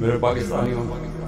मेरे पाकिस्तानी हूँ